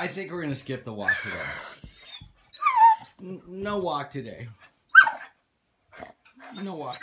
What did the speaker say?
I think we're gonna skip the walk today. No walk today. No walk.